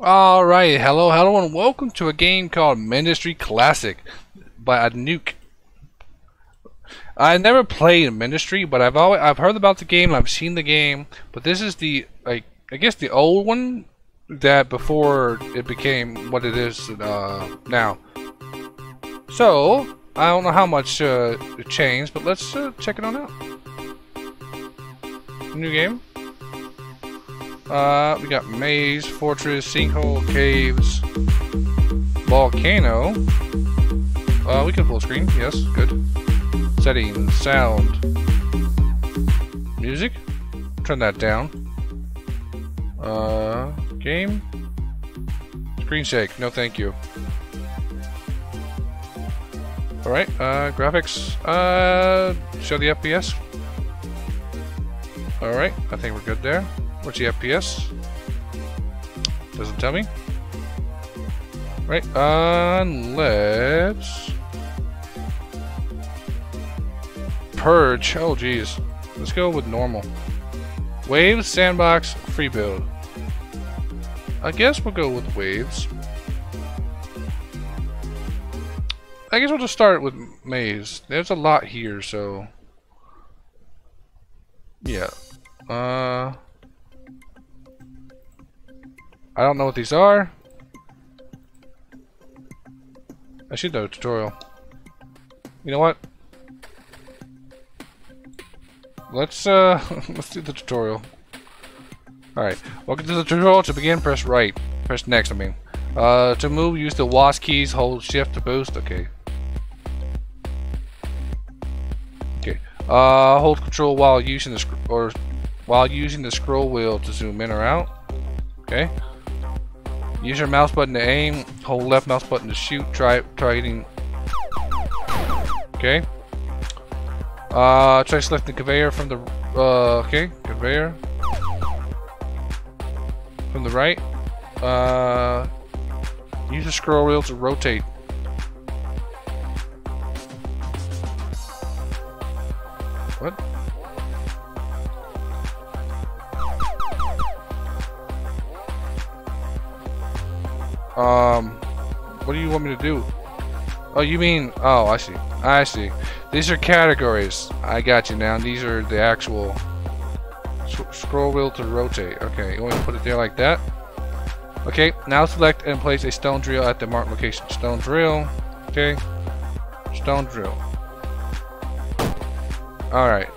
Alright, hello, hello, and welcome to a game called Mindustry Classic by Anuke. I never played Mindustry, but I've always I've heard about the game I've seen the game. But this is the like I guess the old one that before it became what it is uh, now. So I don't know how much uh, it changed, but let's uh, check it on out. New game. Uh, we got maze, fortress, sinkhole, caves, volcano. Uh, we can full screen. Yes, good. Settings, sound, music. Turn that down. Uh, game. Screen shake. No, thank you. All right. Uh, graphics. Uh, show the FPS. All right. I think we're good there. What's the FPS? Doesn't tell me. Right, uh, let's... Purge. Oh, geez. Let's go with normal. Waves, sandbox, free build. I guess we'll go with waves. I guess we'll just start with maze. There's a lot here, so... Yeah. Uh... I don't know what these are. I should know a tutorial. You know what? Let's uh let's do the tutorial. Alright. Welcome to the tutorial. To begin, press right. Press next, I mean. Uh to move, use the WASD keys, hold shift to boost. Okay. Okay. Uh hold control while using the or while using the scroll wheel to zoom in or out. Okay. Use your mouse button to aim. Hold left mouse button to shoot. Try hitting. Okay. Uh, try selecting conveyor from the. Uh, okay, conveyor. From the right. Uh, use the scroll wheel to rotate. Um, what do you want me to do? Oh, you mean, oh, I see. I see. These are categories. I got you now. These are the actual scroll wheel to rotate. Okay, you want to put it there like that? Okay, now select and place a stone drill at the marked location. Stone drill. Okay. Stone drill. Alright.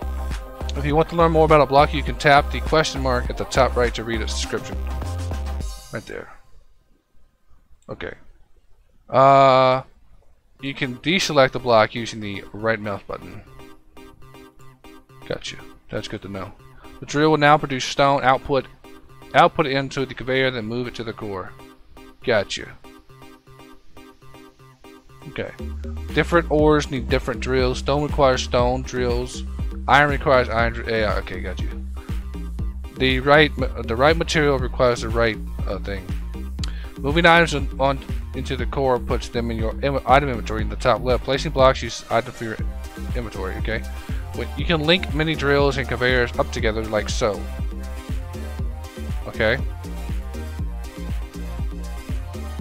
If you want to learn more about a block, you can tap the question mark at the top right to read its description. Right there. Okay. Uh, you can deselect the block using the right mouse button. Gotcha. That's good to know. The drill will now produce stone output, output it into the conveyor, then move it to the core. Gotcha. Okay. Different ores need different drills. Stone requires stone drills. Iron requires iron. Yeah. Okay. Got you. The right, the right material requires the right uh, thing. Moving items on into the core puts them in your item inventory in the top left. Placing blocks use item for your inventory, okay? You can link many drills and conveyors up together like so. Okay.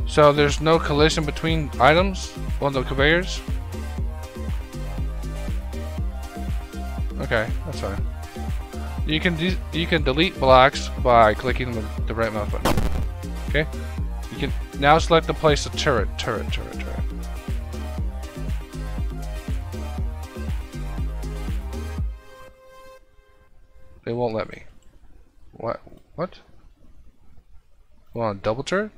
So there's no collision between items on the conveyors? Okay, that's fine. You can you can delete blocks by clicking the, the right mouse button. Okay? Now select the place a turret, turret, turret, turret. They won't let me. What? What? Want a double turret?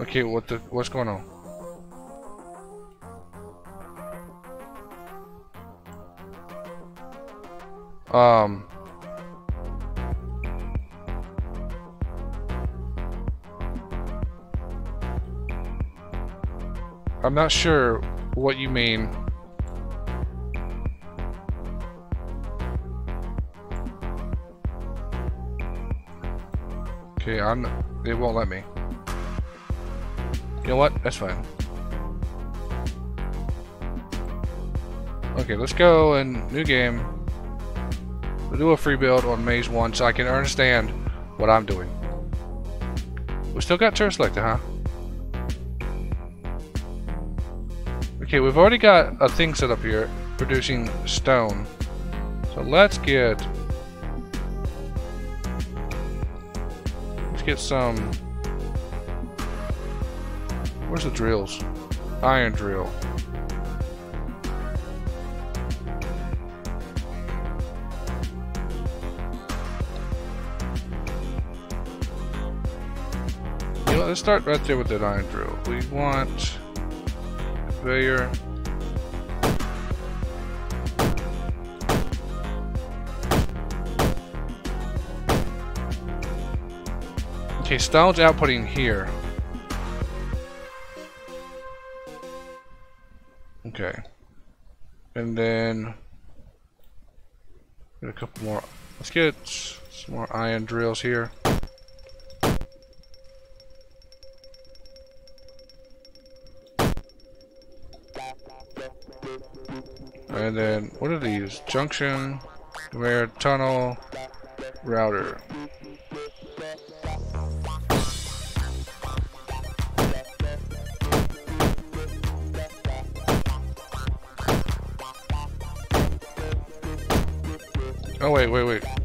Okay, what the what's going on? Um, I'm not sure what you mean. Okay, I'm. It won't let me. You know what? That's fine. Okay, let's go and new game. We'll do a free build on Maze 1 so I can understand what I'm doing. We still got turret selected, huh? Okay, we've already got a thing set up here producing stone. So let's get let's get some Where's the drills? Iron drill. Start right there with that iron drill. We want conveyor. Okay, stone's outputting here. Okay. And then get a couple more. Let's get some more iron drills here. And then, what are these? Junction, conveyor, tunnel, router. Oh, wait, wait, wait.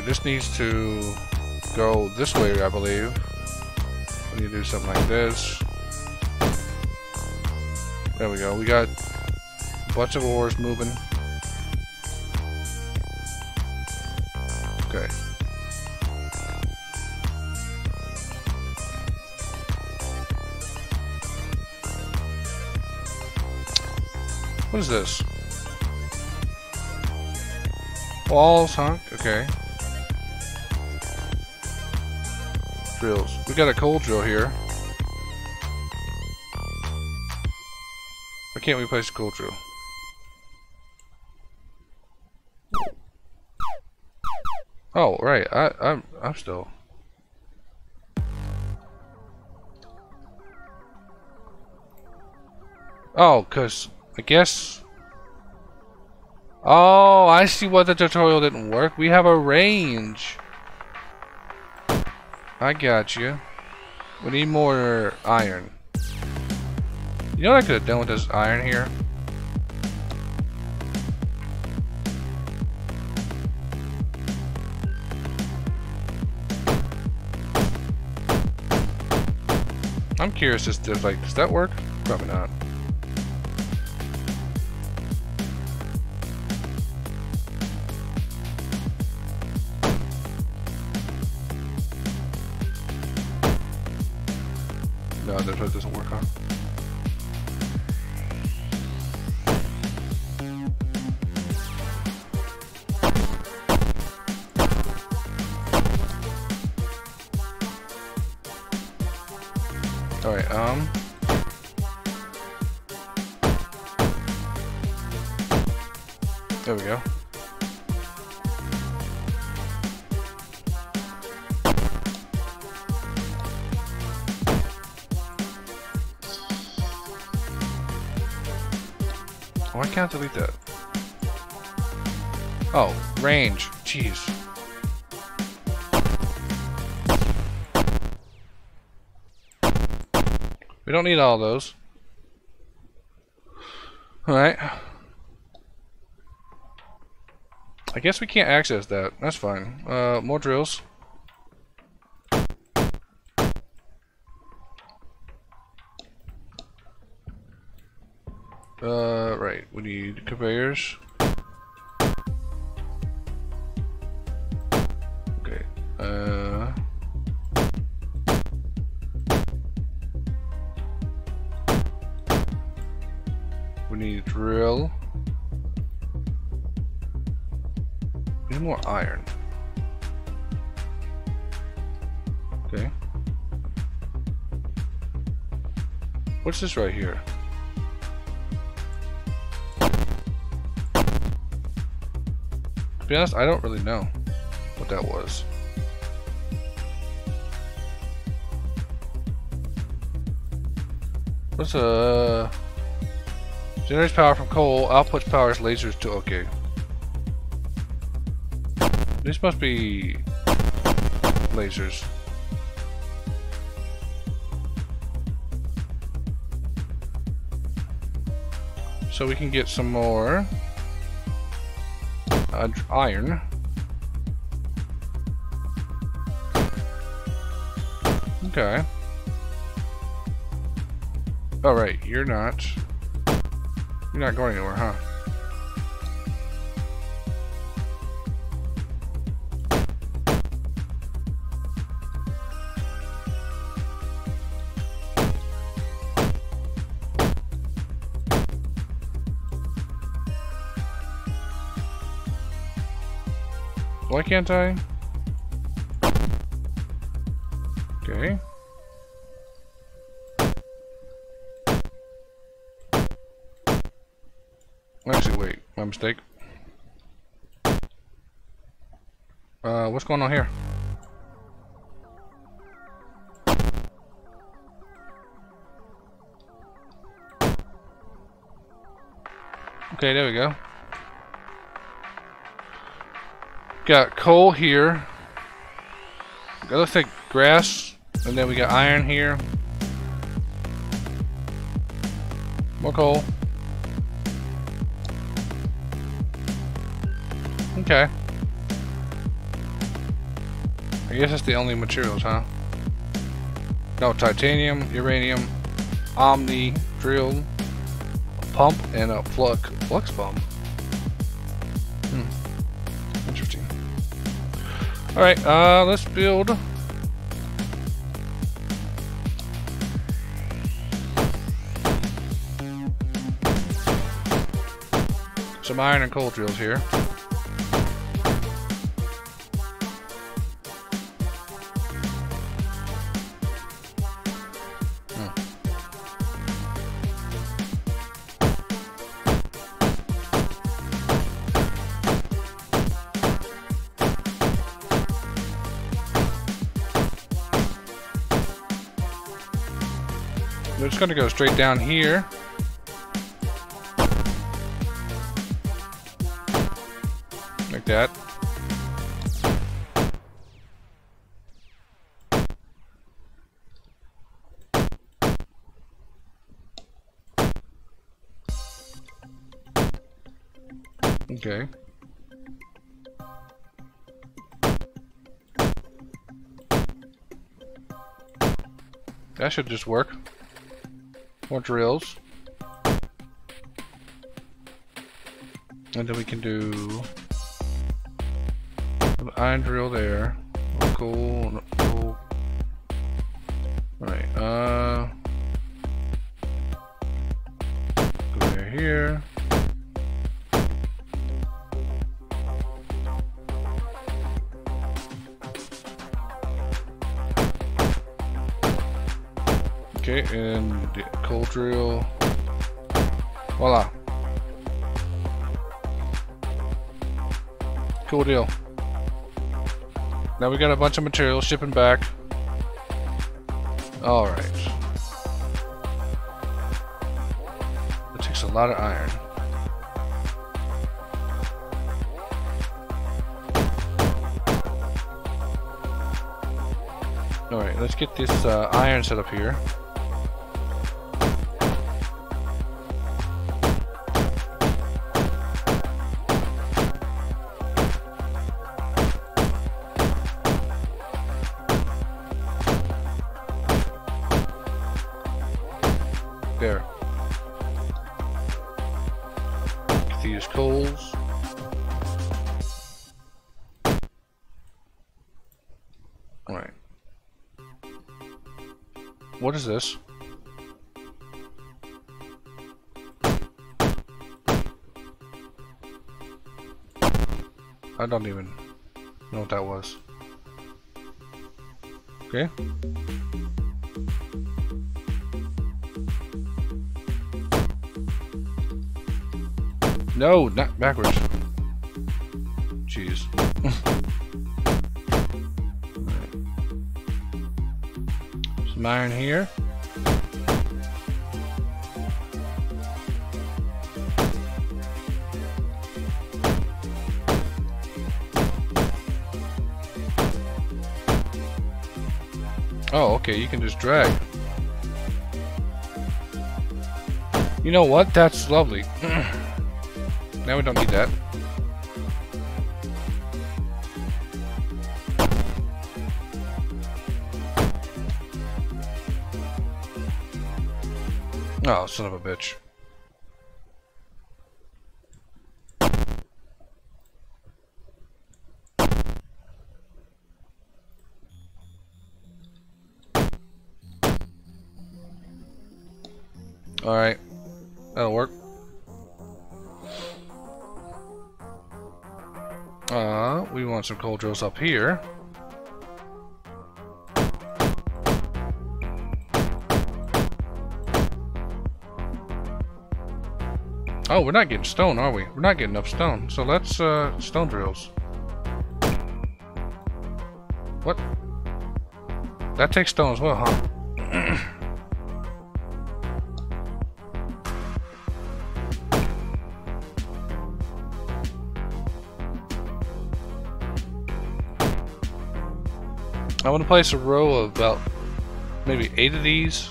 Okay, this needs to go this way, I believe. We need to do something like this. There we go. We got a bunch of ores moving. Okay. What is this? Walls, huh? Okay. Drills. We got a coal drill here. Why can't we place a coal drill? Oh, right. I, I'm, I'm still. Oh, cause I guess. Oh, I see why the tutorial didn't work. We have a range. I got you. We need more iron. You know what I could have done with this iron here? I'm curious as to like, does that work? Probably not. It doesn't work on. Can't delete that? Oh, range. Jeez. We don't need all those. Alright. I guess we can't access that. That's fine. Uh, more drills. Uh, right. We need conveyors. Okay. Uh. We need drill. We need more iron. Okay. What's this right here? be honest, I don't really know what that was. What's a generates power from coal, outputs powers lasers to okay. This must be lasers. So we can get some more uh, iron. Okay. Alright, you're not. You're not going anywhere, huh? Can't I? Okay. Actually, wait. My mistake. Uh, what's going on here? Okay, there we go. Got coal here. That looks like grass. And then we got iron here. More coal. Okay. I guess that's the only materials, huh? No, titanium, uranium, omni, drill, pump, and a flux, flux pump. Alright, uh, let's build some iron and coal drills here. Gonna go straight down here. Like that. Okay. That should just work. More drills. And then we can do an iron drill there. Cool. Voila. Cool deal. Now we got a bunch of material shipping back. Alright. It takes a lot of iron. Alright, let's get this uh, iron set up here. Is this? I don't even know what that was. Okay. No, not backwards. Jeez. Iron here. Oh, okay, you can just drag. You know what? That's lovely. now we don't need that. Oh, son of a bitch. Alright. That'll work. Uh, we want some cold drills up here. Oh, we're not getting stone, are we? We're not getting enough stone. So let's, uh, stone drills. What? That takes stone as well, huh? I want to place a row of about maybe eight of these.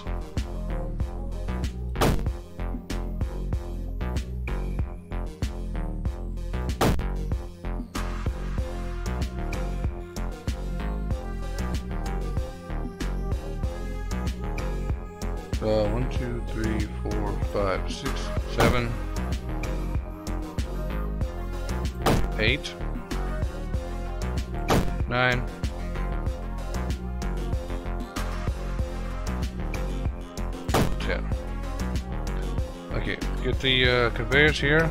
Conveyors here.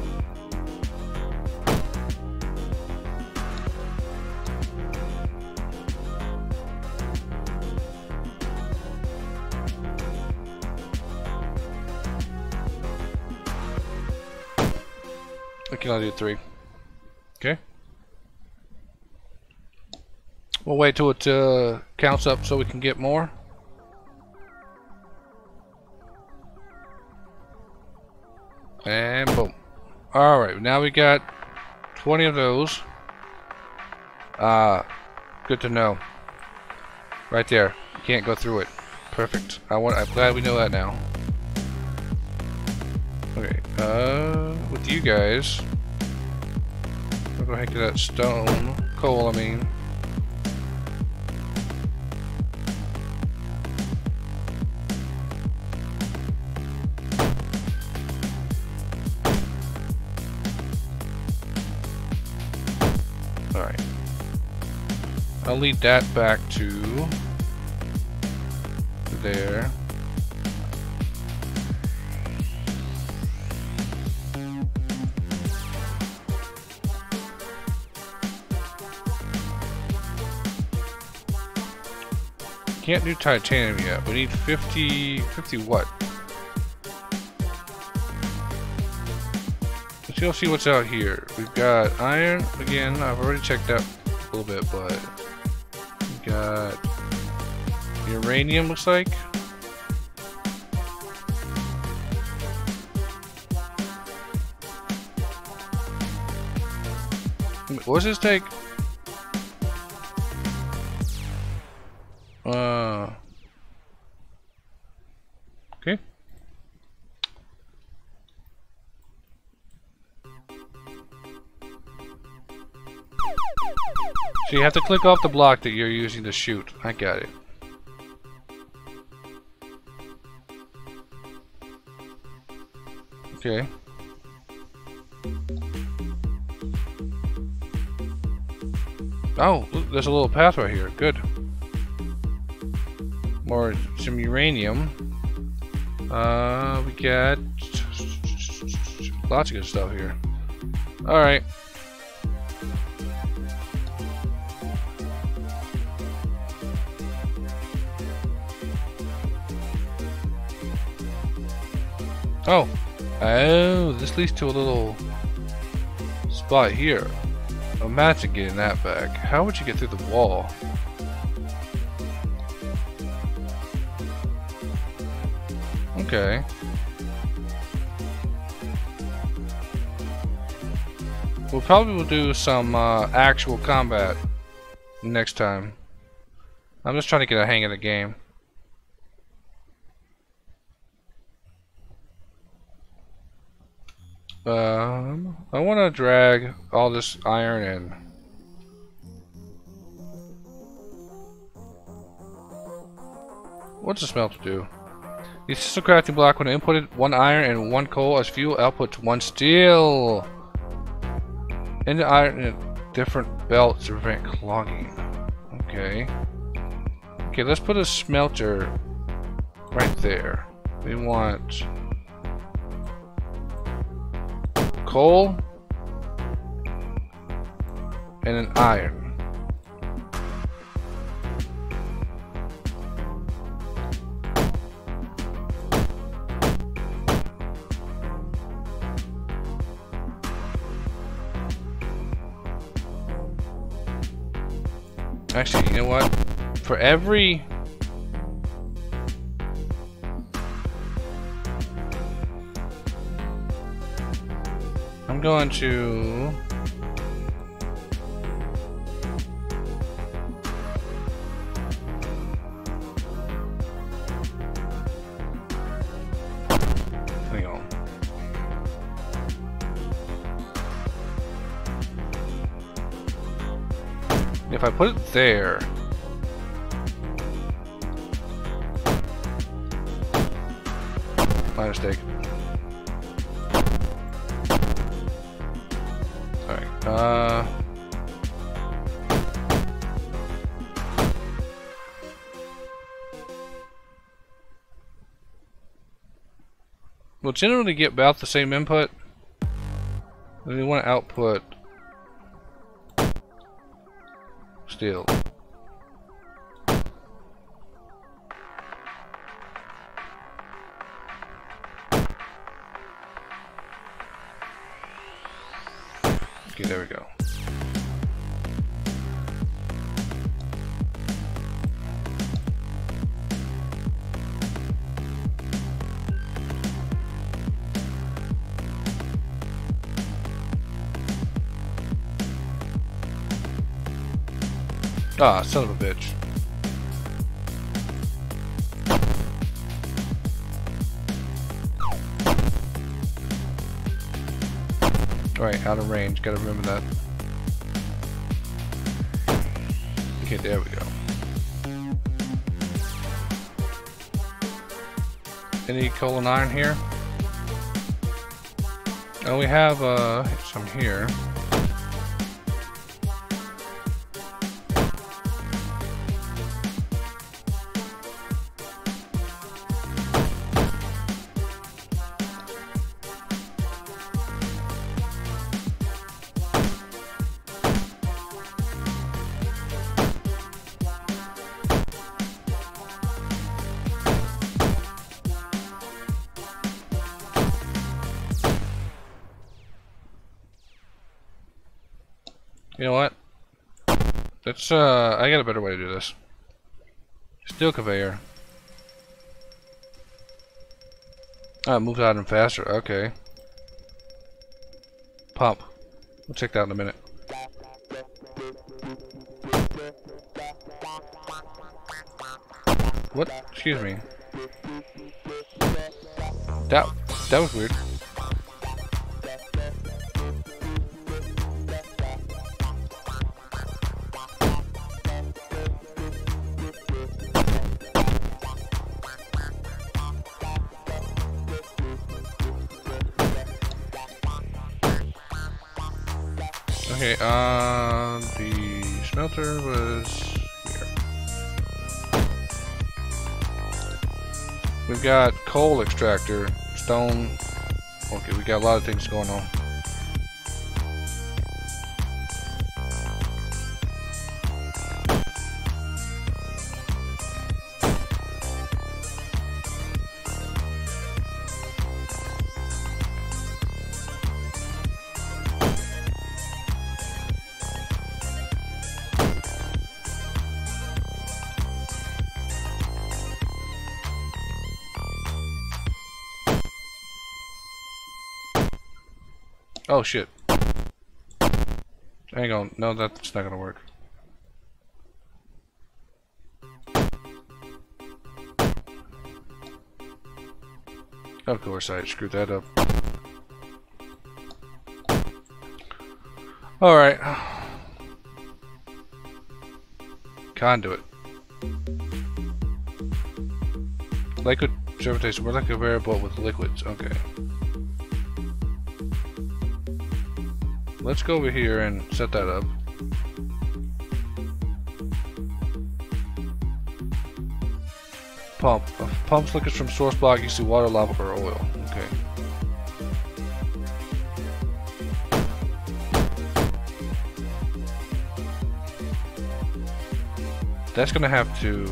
I can only do three. Okay. We'll wait till it uh, counts up so we can get more. Alright, now we got 20 of those. Uh, good to know. Right there. You can't go through it. Perfect. I want I'm glad we know that now. Okay, uh with you guys. I'll go ahead and get that stone. Coal I mean. I'll lead that back to there. Can't do titanium yet. We need 50, 50 what? Let's go see what's out here. We've got iron. Again, I've already checked that a little bit, but got uranium, looks like. What does this take? You have to click off the block that you're using to shoot. I got it. Okay. Oh, look, there's a little path right here. Good. More some uranium. Uh, we got lots of good stuff here. All Oh. Oh, this leads to a little spot here. Imagine getting that back. How would you get through the wall? Okay. We'll probably will do some uh, actual combat next time. I'm just trying to get a hang of the game. Um, I want to drag all this iron in. What's the smelter do? The system crafting block, when inputted, one iron and one coal as fuel output to one steel. And the iron in different belts to prevent clogging. Okay. Okay, let's put a smelter right there. We want coal and an iron. Actually, you know what? For every... I'm going to... Hang on. If I put it there... My mistake. Generally get about the same input. We want to output steel. Ah, son of a bitch. Alright, out of range, gotta remember that. Okay, there we go. Any coal and iron here? Oh, we have uh, some here. I got a better way to do this. Steel conveyor. Ah, it moves out and faster. Okay. Pump. We'll check that in a minute. What? Excuse me. That that was weird. Okay, uh, the smelter was here. We've got coal extractor, stone. Okay, we got a lot of things going on. Oh shit. Hang on, no that's not gonna work. Of course I screwed that up. Alright. Conduit. Liquid precipitation, more like a variable with liquids, okay. Let's go over here and set that up. Pump. Uh, pumps liquids from source block. You see water, lava, or oil. Okay. That's gonna have to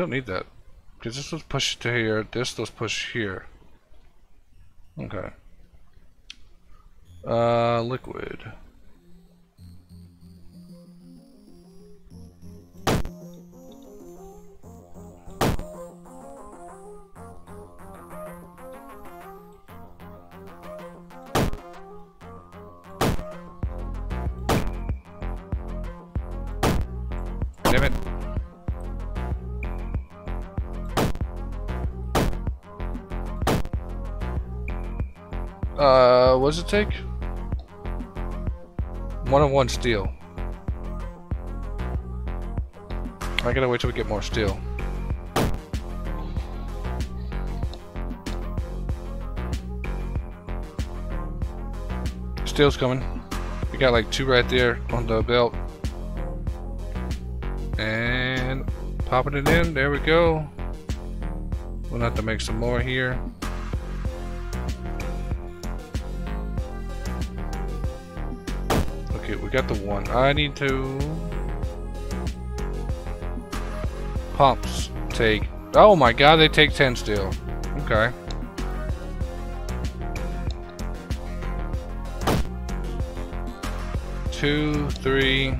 don't need that. Because this was pushed to here, this was pushed here. Okay. Uh, liquid. Uh, what does it take? One on one steel. I gotta wait till we get more steel. Steel's coming. We got like two right there on the belt. And popping it in. There we go. We'll have to make some more here. Got the one. I need to... Pumps take... Oh my god, they take 10 still. Okay. Two, three,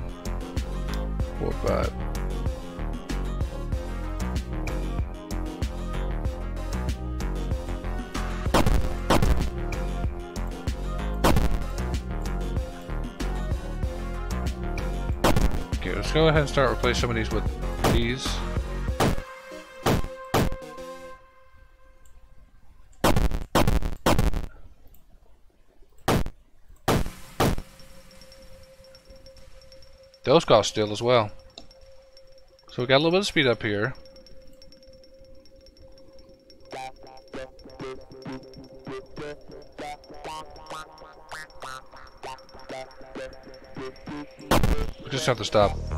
four, five. Let's go ahead and start replace some of these with these. Those cost steel as well. So we got a little bit of speed up here. We just have to stop.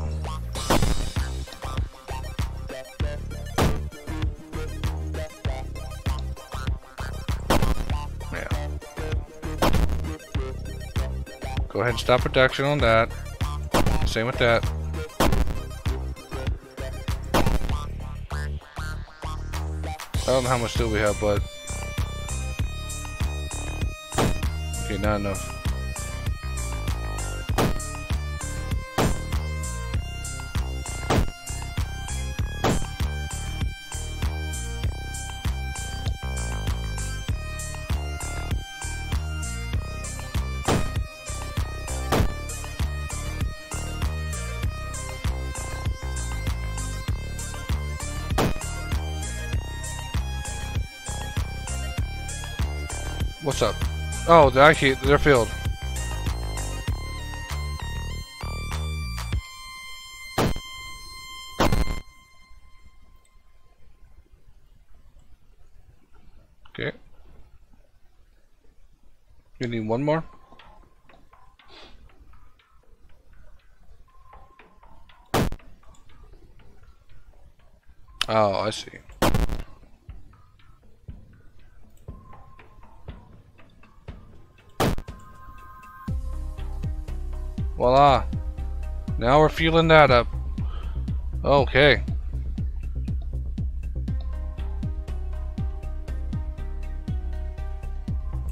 Ahead and stop production on that. Same with that. I don't know how much steel we have, but... Okay, not enough. What's up? Oh, they're actually they're filled. Okay. You need one more? Oh, I see. Voila. Now we're fueling that up. Okay.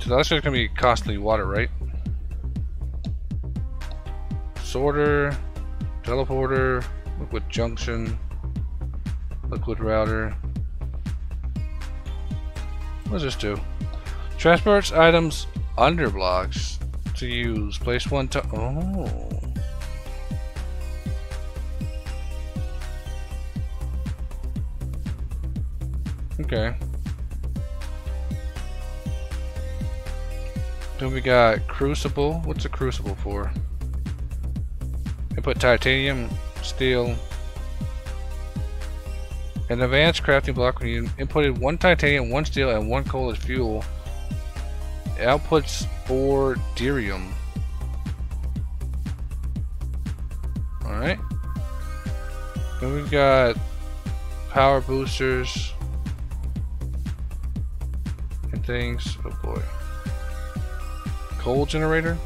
So that's just gonna be costly water, right? Sorter, teleporter, liquid junction, liquid router. What does this do? Transports items under blocks to use. Place one to. Oh. Okay. Then we got crucible. What's a crucible for? Input titanium, steel. An advanced crafting block when you inputted one titanium, one steel, and one coal as fuel. It outputs four dirium. Alright. Then we've got power boosters and things. Oh boy. Coal generator.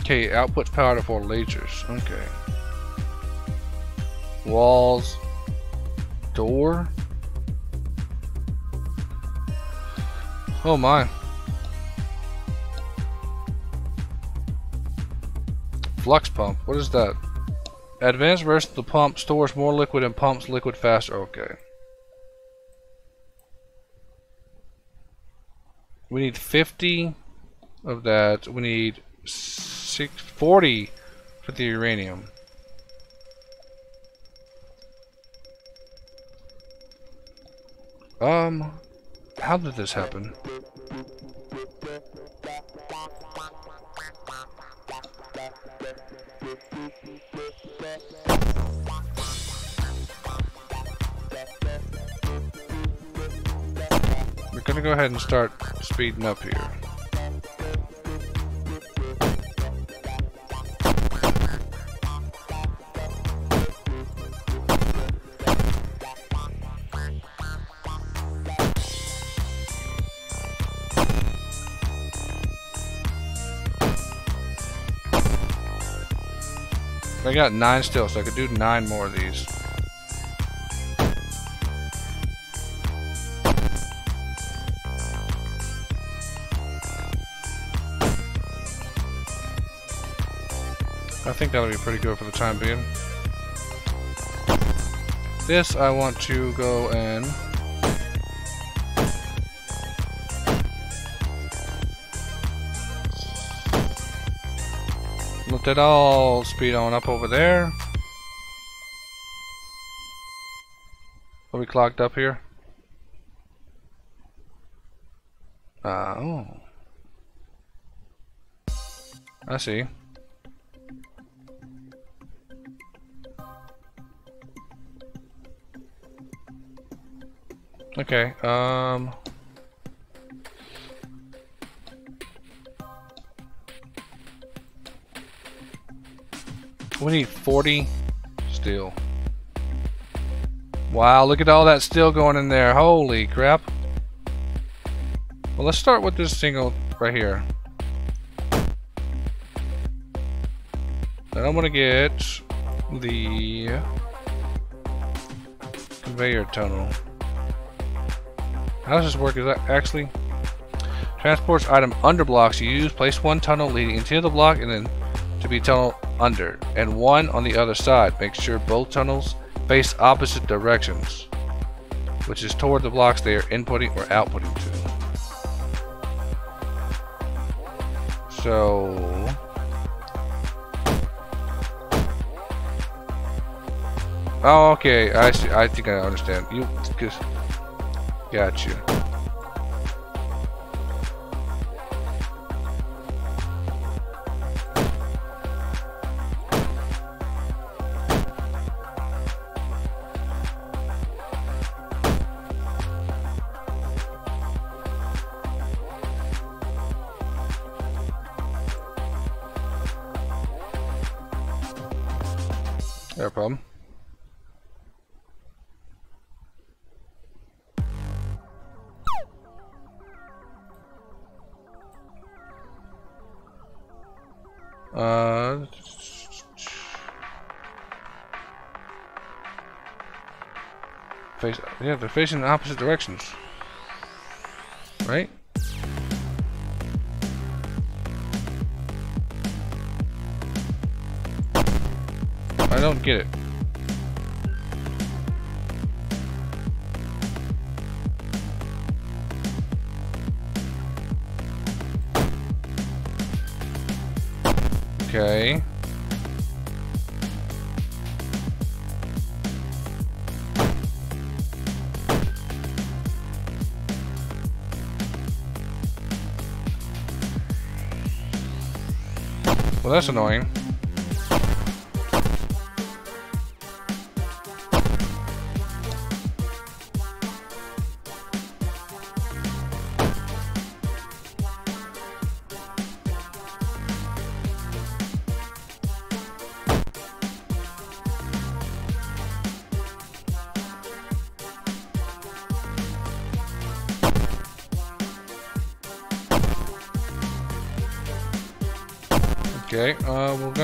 Okay, outputs power to four lasers. Okay. Walls. Door. Oh my. Flux pump. What is that? Advanced version of the pump stores more liquid and pumps liquid faster. Okay. We need 50 of that. We need six, 40 for the uranium. Um, how did this happen? We're gonna go ahead and start speeding up here. I got nine still, so I could do nine more of these. I think that'll be pretty good for the time being. This I want to go and let it all speed on up over there. Are we clogged up here? Uh, oh. I see. Okay, um... We need 40 steel. Wow, look at all that steel going in there. Holy crap. Well, let's start with this single right here. Then I'm going to get the conveyor tunnel. How does this work? Is that actually transports item under blocks you use? Place one tunnel leading into the block and then to be tunnel under, and one on the other side. Make sure both tunnels face opposite directions, which is toward the blocks they are inputting or outputting to. So... Oh, okay. I see. I think I understand. You, cause, got yeah, they're facing in opposite directions, right? I don't get it. Okay. Well, that's annoying.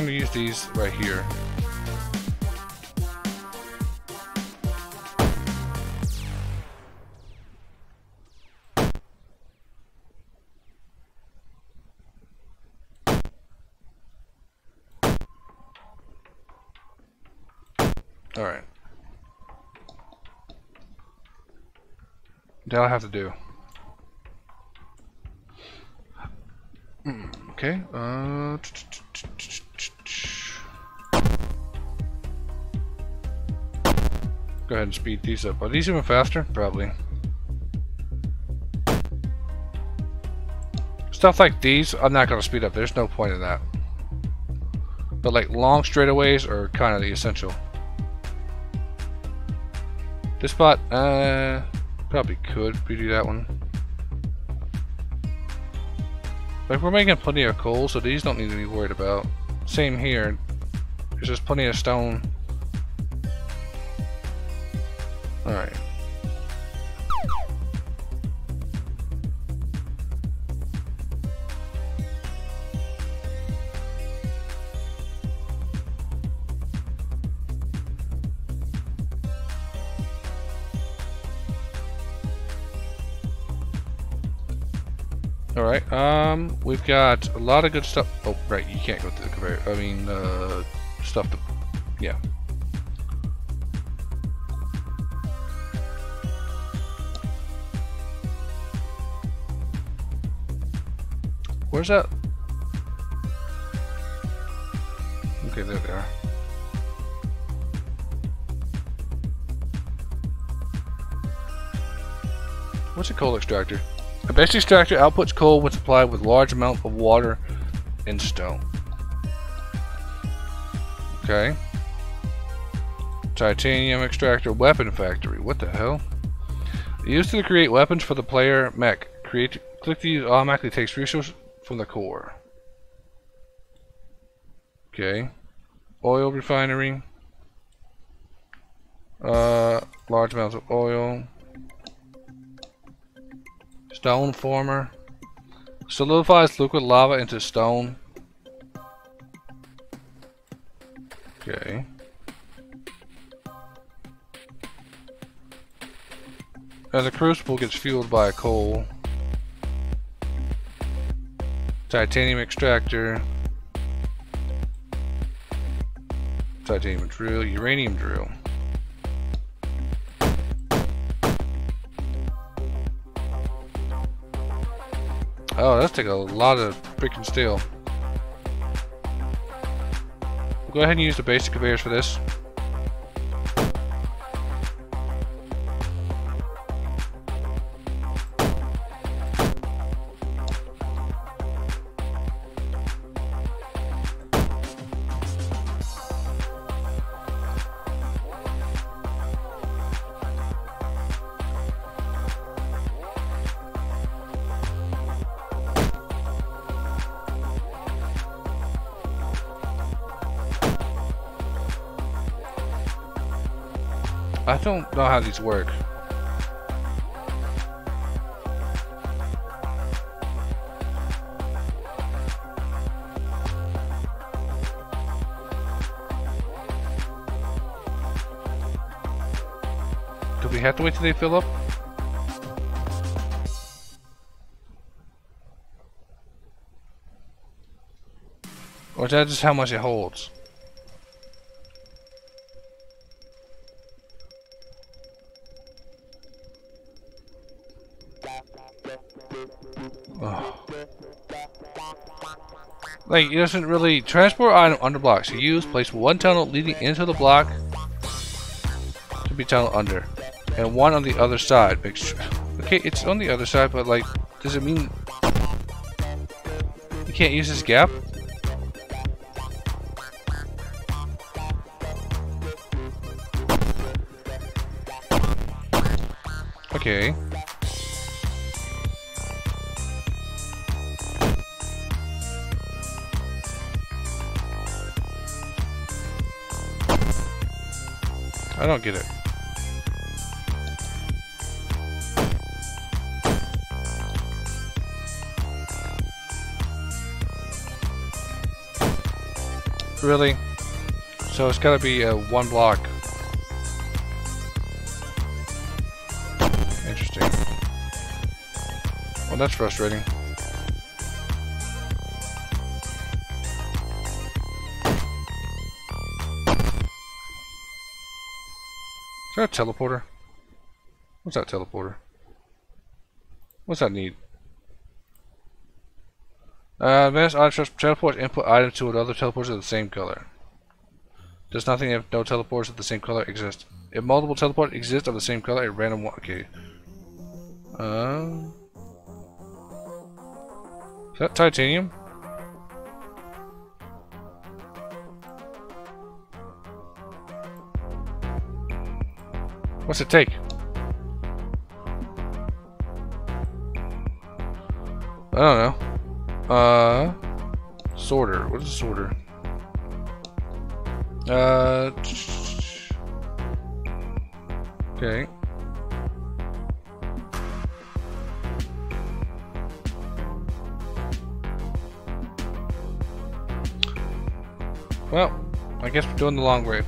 We're gonna use these right here. Alright. That'll have to do. Mm, okay, uh... Go ahead and speed these up. Are these even faster? Probably. Stuff like these, I'm not going to speed up. There's no point in that. But like long straightaways are kind of the essential. This spot, uh, probably could redo that one. Like we're making plenty of coal, so these don't need to be worried about. Same here. There's just plenty of stone. Alright. Alright, um, we've got a lot of good stuff. Oh, right, you can't go through the conveyor. I mean, uh, stuff to, yeah. Where's that? Okay, there they are. What's a coal extractor? A base extractor outputs coal when supplied with large amount of water and stone. Okay. Titanium extractor weapon factory. What the hell? Used to create weapons for the player mech. Create click these automatically takes resources from the core. Okay. Oil refinery. Uh, large amounts of oil. Stone former. Solidifies liquid lava into stone. Okay. As a crucible gets fueled by a coal. Titanium extractor. Titanium drill, uranium drill. Oh, that's take a lot of freaking steel. We'll go ahead and use the basic conveyors for this. Know how these work. Do we have to wait till they fill up? Or is that just how much it holds? Like, it doesn't really... Transport item under block. So use, place one tunnel leading into the block to be tunnel under. And one on the other side. Okay, it's on the other side, but like, does it mean... You can't use this gap? Okay. I don't get it. Really? So it's gotta be uh, one block. Interesting. Well, that's frustrating. That a teleporter? What's that teleporter? What's that need? Uh, advanced item teleport input items to another teleporters of the same color. Does nothing if no teleporters of the same color exist. If multiple teleports exist of the same color, a random one. Okay. Uh. Is that titanium? What's it take? I don't know. Uh, sorter. What is a sorter? Uh, okay. Well, I guess we're doing the long way.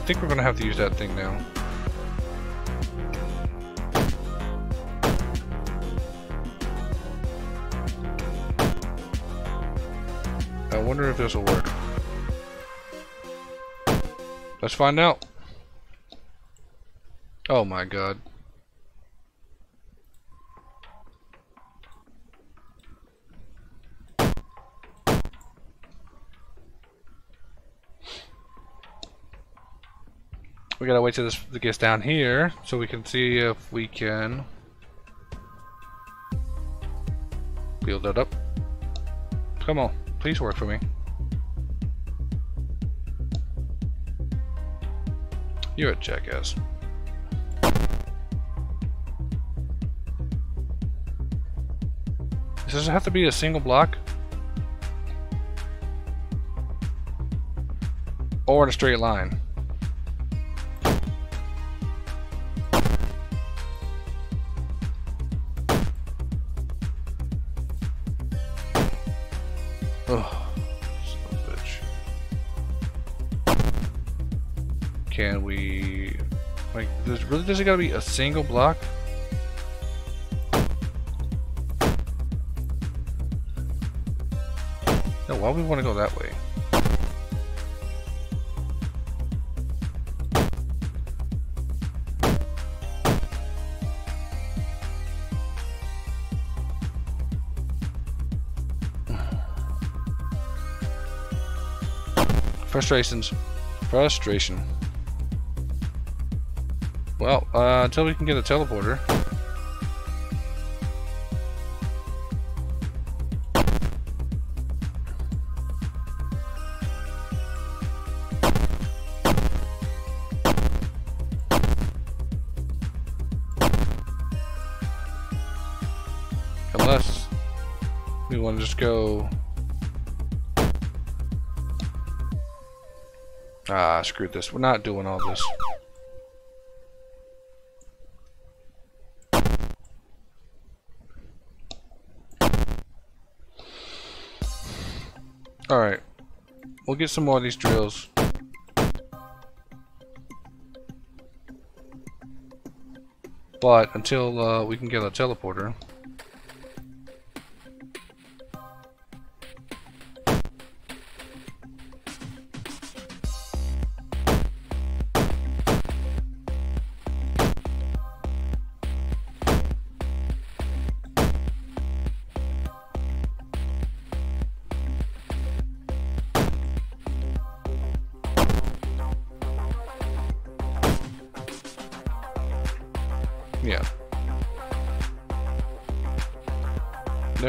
I think we're gonna have to use that thing now. I wonder if this will work. Let's find out. Oh my god. Gotta wait till this gets down here so we can see if we can build that up. Come on, please work for me. You're a jackass. This Does it have to be a single block? Or in a straight line? It gotta be a single block? No, why would we want to go that way? Frustrations. Frustration. Well, uh, until we can get a teleporter. Unless we want to just go Ah, screw this. We're not doing all this. Alright. We'll get some more of these drills. But until uh, we can get a teleporter.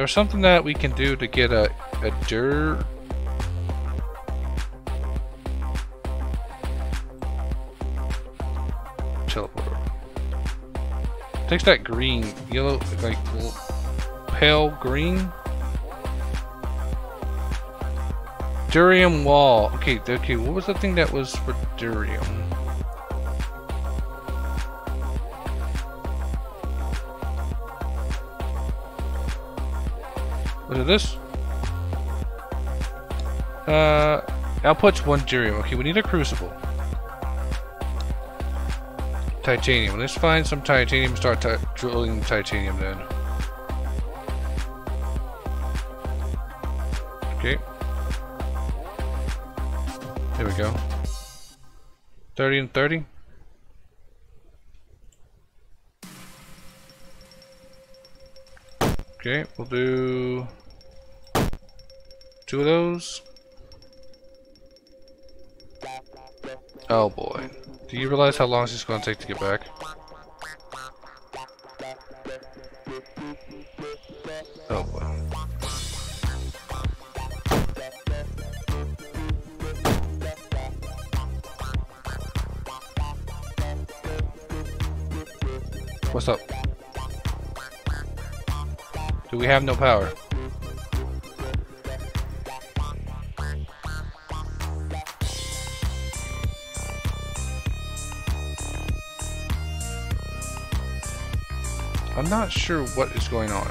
There's something that we can do to get a, a dirt. Teleporter. Takes that green, yellow, like pale green. Durium wall. Okay, okay, what was the thing that was for durium? It this? Uh, outputs one durium. Okay, we need a crucible. Titanium. Let's find some titanium. Start drilling titanium then. Okay. Here we go. 30 and 30. Okay, we'll do two of those. Oh boy. Do you realize how long it's going to take to get back? Oh boy. What's up? Do we have no power? Not sure what is going on.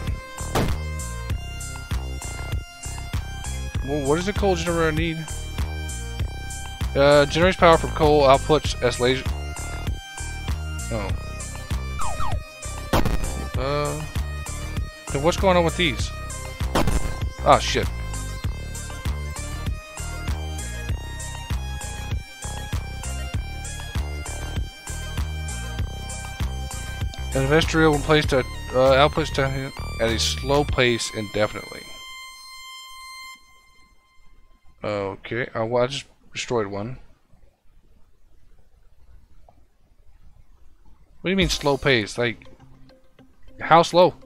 Well, what does the coal generator need? Uh, generates power from coal outputs as laser. Oh. Uh. Then what's going on with these? Oh shit. An industrial when placed at uh, outputs to at a slow pace indefinitely. Okay, uh, well, I just destroyed one. What do you mean slow pace? Like, how slow?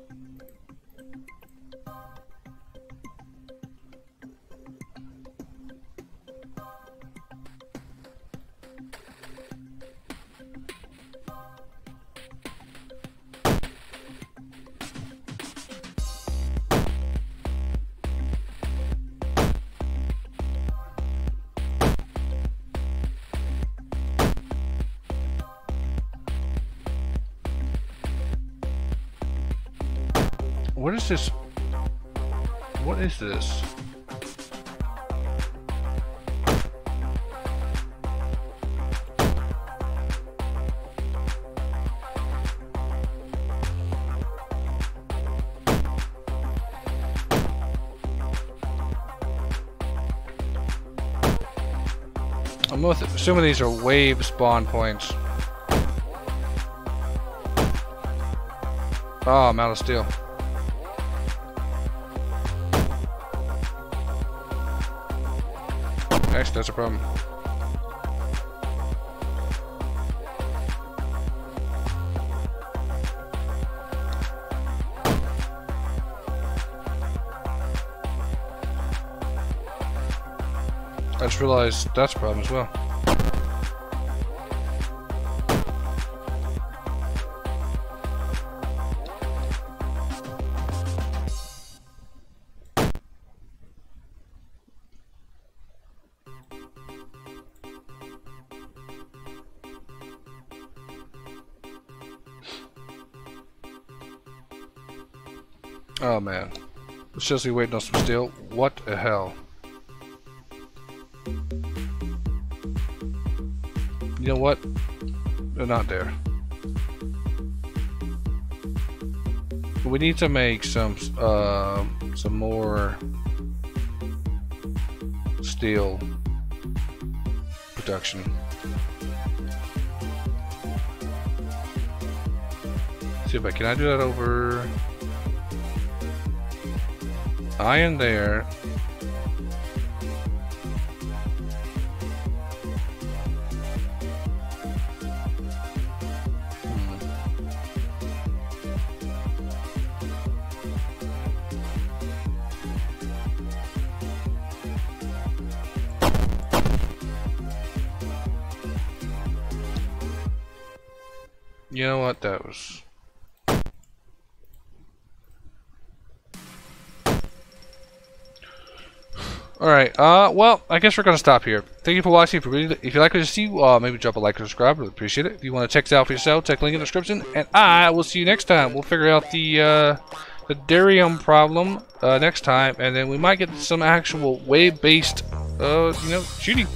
I'm assuming these are wave spawn points. Oh, I'm out of steel. Actually, that's a problem. I just realized that's a problem as well. Oh man. It's just we waiting on some steel. What the hell? You know what? They're not there. We need to make some uh, some more steel production. See if I can I do that over iron there. Well, I guess we're going to stop here. Thank you for watching. If you, really, if you like what you see, uh, maybe drop a like or subscribe. Really appreciate it. If you want to check out for yourself, check link in the description. And I will see you next time. We'll figure out the, uh, the Darium problem, uh, next time. And then we might get some actual wave-based, uh, you know, shooting.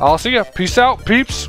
I'll see ya. Peace out, peeps.